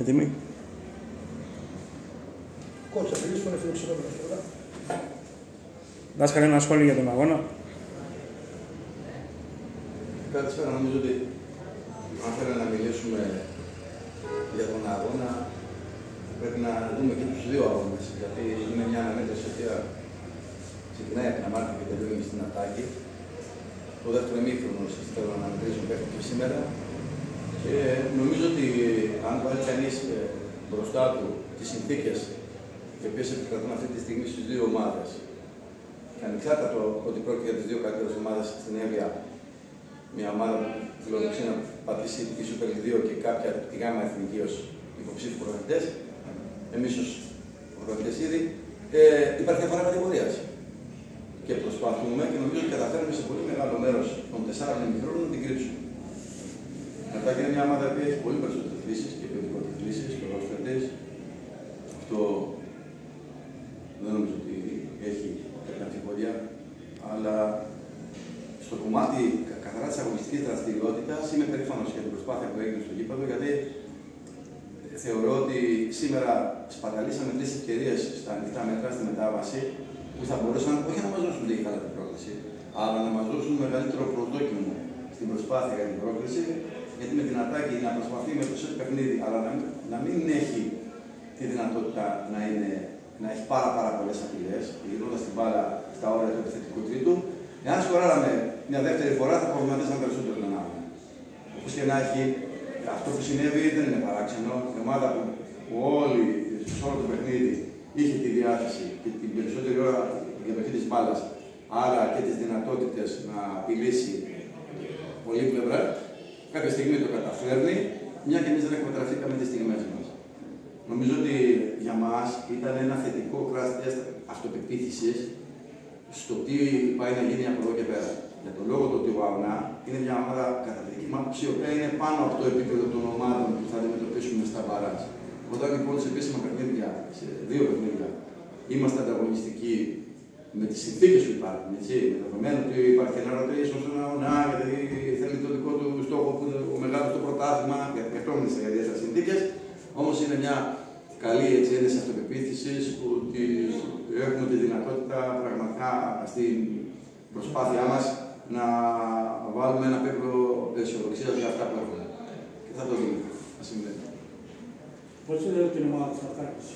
Έτοιμοι; Κότσα, πήγες που είναι φιλοξενούμενος τώρα. Δάσκαλε, ένα σχόλιο για τον αγώνα; Καλησπέρα. Νομίζω ότι αν θέλουμε να μιλήσουμε για τον αγώνα, πρέπει να δούμε και τους δύο αγώνες. Γιατί είναι μια αναμέτρηση η οποία ξεκινάει από την Αμάρτη και τελειώνει στην Ατάκη. Το δεύτερο ημίχρονο θέλω να αναμετρήσουμε μέχρι και σήμερα. Και νομίζω ότι αν βάλει κανείς μπροστά του τις συνθήκες οι οποίες επικρατούν αυτή τη στιγμή στις δύο ομάδες, και ανεξάρτητα το ότι πρόκειται για τις δύο καλύτερες ομάδες στην Εύβοια, μια ομάδα που φιλοδοξεί να πατήσει τη Super 2 και κάποια τη γάμα εθνική ως υποψήφιοι προγραμματέ, εμείς ως προγραμματέ ήδη, ε, υπάρχει διαφορά κατηγορίας. Και προσπαθούμε και νομίζω ότι καταφέρνουμε σε πολύ μεγάλο μέρος των τεσσάρων ημιχρόνων να την κρύψουμε. Μετά και είναι μια ομάδα που έχει πολύ περισσότερες λύσεις και ποιοτικότερε λύσεις, προγραμματέ. Αυτό δεν νομίζω ότι έχει κάποια αμφιβολία. Αλλά στο κομμάτι καθαρά της αγωνιστικής δραστηριότητας είμαι περήφανος για την προσπάθεια που έγινε στο γήπεδο, γιατί θεωρώ ότι σήμερα σπαταλήσαμε τρεις ευκαιρίες στα ανοιχτά μέτρα στη μετάβαση που θα μπορούσαν όχι να μας δώσουν λίγη καλά την πρόκληση, αλλά να μας δώσουν μεγαλύτερο προδόκιμο στην προσπάθεια για την πρόκληση. Γιατί με την ατάκη να προσπαθεί με το σετ παιχνίδι, αλλά να, να μην έχει τη δυνατότητα να, είναι, να έχει πάρα, πάρα πολλές απειλές, γυρνώντα την μπάλα στα όρια του επιθετικού τρίτου. Εάν σκοράραμε μια δεύτερη φορά, θα προβληματίσαμε περισσότερο τον άλλο. Όπως και να έχει, αυτό που συνέβη δεν είναι παράξενο. Η ομάδα που, που όλη, σε όλο το παιχνίδι είχε τη διάθεση και την περισσότερη ώρα για το της μπάλας, άρα και τις δυνατότητες να απειλήσει πολύ πλευρά, κάποια στιγμή το καταφέρνει, μια και εμείς δεν εκμεταλλευτήκαμε τις στιγμές μας. Νομίζω ότι για μας ήταν ένα θετικό crash test αυτοπεποίθησης στο τι πάει να γίνει από εδώ και πέρα. Για τον λόγο ότι ο ΑΟΝΑ είναι μια ομάδα κατά τη δική μου άποψη, η οποία είναι πάνω από το επίπεδο των ομάδων που θα αντιμετωπίσουμε στα μπαράζ. Όταν λοιπόν σε επίσημα παιχνίδια, σε δύο παιχνίδια, είμαστε ανταγωνιστικοί με τις συνθήκες που υπάρχουν, έτσι, με δεδομένο ότι υπάρχει ένα ρωτήσιο στον ΑΟΝΑ, γιατί θέλει το δικό του στόχο που είναι ο μεγάλο το πρωτάθλημα, γιατί αυτό είναι για ιδιαίτερες συνθήκες. Όμως είναι μια καλή έτσι, ένταση αυτοπεποίθησης ότι έχουμε τη δυνατότητα πραγματικά στην προσπάθειά μας να βάλουμε ένα πέπλο αισιοδοξία για αυτά που έχουμε. Και θα το δούμε. Θα συμβαίνει. Πώς είναι την ομάδα της Αρτάκης;